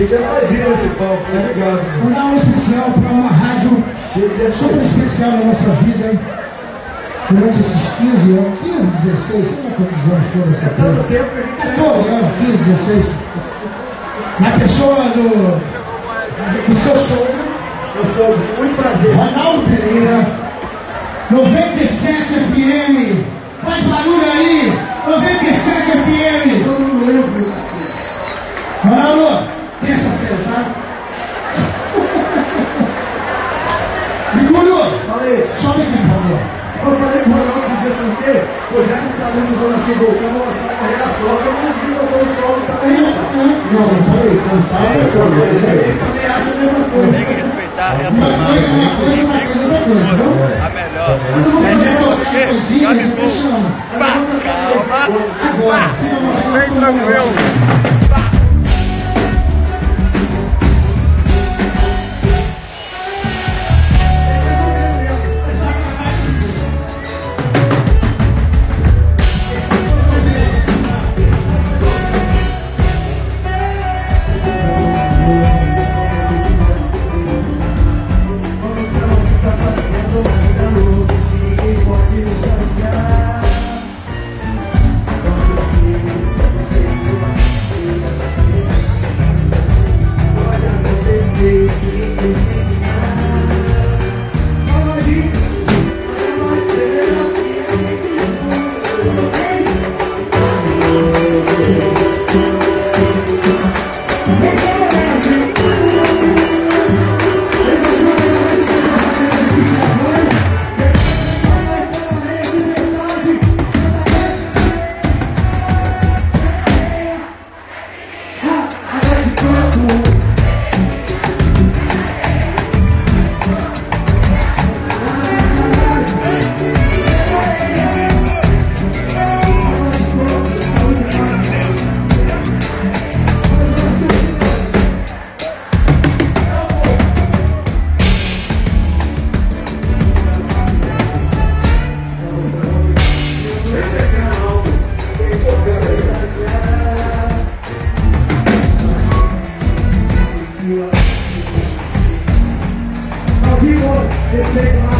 aqui. Cheguei a alegria nesse palco, tá ligado? Mandar um especial para uma rádio super especial na nossa vida. Durante esses 15 anos, 15, 16, sei lá quantos anos foram essa Tanto coisa. gente 14 anos, 15, 16. Na pessoa do, do seu sogro, Eu sou muito prazer. Ronaldo Pereira, 97 FM. Faz barulho aí, 97 FM. Todo mundo lembra, meu Ronaldo, terça-feira, tá? Mergulho, Fala aí. sobe aqui, por favor. Eu falei pro Ronaldo esse dia sem ter, pô, já que tá dando zona assim, voltando a lançar a carreira solo, eu não digo que eu tô solo também. Não, não, é coisa. Ele também acha a mesma coisa. Tem que respeitar essa coisa, entendeu? a melhor. Tocar coisinha, a gente chama. Pá, calma. Uma Vem tranquilo. Ao vivo, respeito lá.